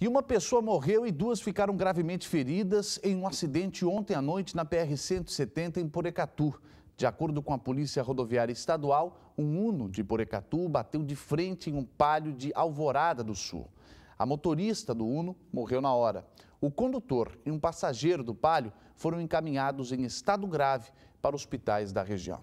E uma pessoa morreu e duas ficaram gravemente feridas em um acidente ontem à noite na PR-170 em Porecatu. De acordo com a Polícia Rodoviária Estadual, um Uno de Porecatu bateu de frente em um palio de Alvorada do Sul. A motorista do Uno morreu na hora. O condutor e um passageiro do palio foram encaminhados em estado grave para hospitais da região.